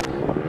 Thank you